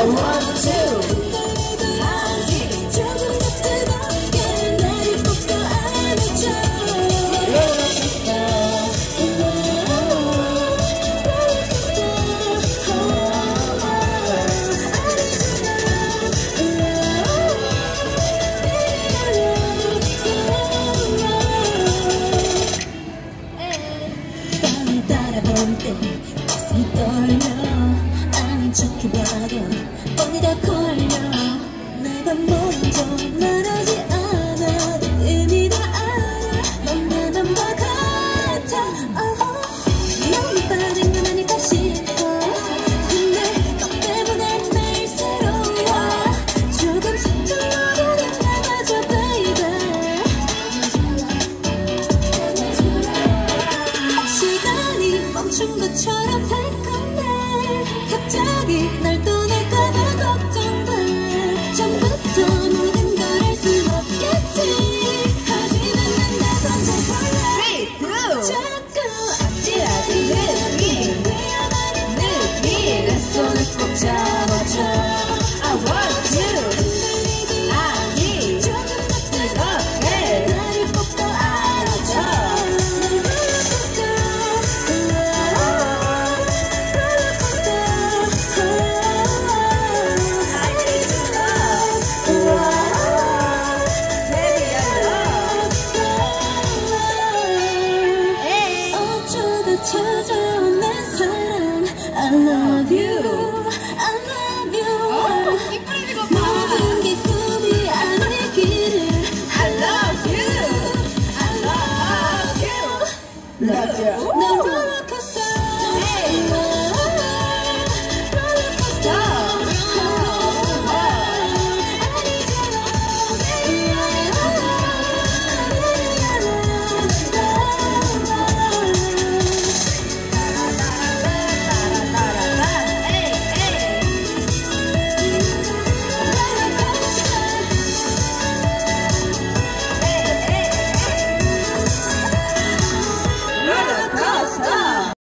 I want to 좋게 말여 뻔히 다 그 찾아온 내 사랑 I love you I love you 모든 기쁨이 알리기를 I love you I love you Love you